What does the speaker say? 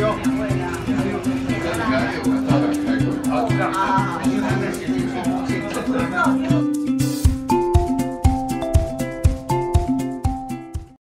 两位啊。